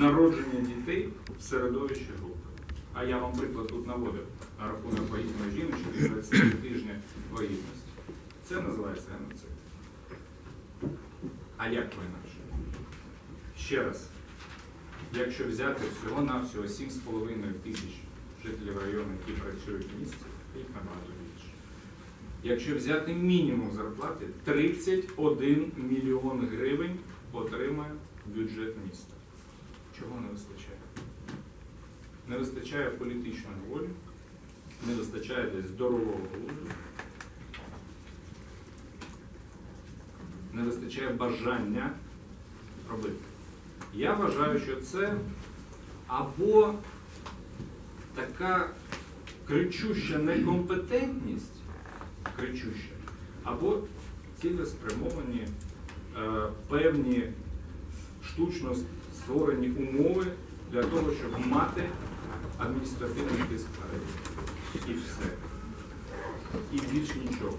народження дітей в середовищі групи. А я вам приклад тут наводив на рахунок вагітної жіночки від 20 тижня вагітності. Це називається геноцид. А як ви інакше? Ще раз, якщо взяти всього-навсього 7,5 тисяч жителів району, які працюють в місті, їх набагато більше. Якщо взяти мінімум зарплати, 31 мільйон гривень отримає бюджет міста. Чого не вистачає? Не вистачає політичної волі, не вистачає десь здорового глузду, не вистачає бажання робити. Я вважаю, що це або така кричуща некомпетентність, кричуща, або цілеспрямовані е, певні штучно створені умови для того, щоб мати адміністративний тиск на. І все. І більше нічого.